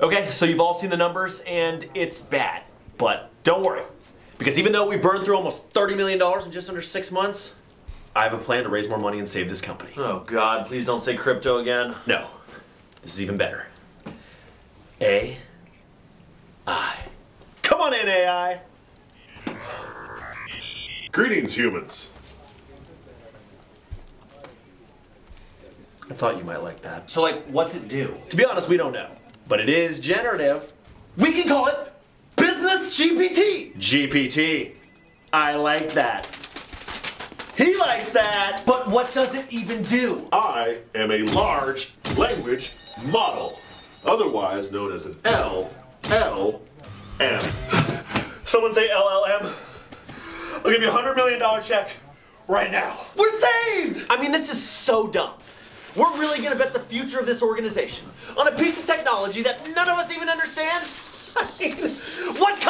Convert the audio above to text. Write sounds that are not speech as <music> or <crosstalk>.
Okay, so you've all seen the numbers and it's bad. But don't worry, because even though we burned through almost $30 million in just under six months, I have a plan to raise more money and save this company. Oh God, please don't say crypto again. No, this is even better. A. I. Come on in, AI. Greetings, humans. I thought you might like that. So like, what's it do? To be honest, we don't know. But it is generative. We can call it Business GPT. GPT. I like that. He likes that. But what does it even do? I am a large language model, otherwise known as an LLM. <laughs> Someone say LLM. I'll give you a $100 million check right now. We're saved! I mean, this is so dumb. We're really gonna bet the future of this organization on a piece of technology that none of us even understand? <laughs> I mean, what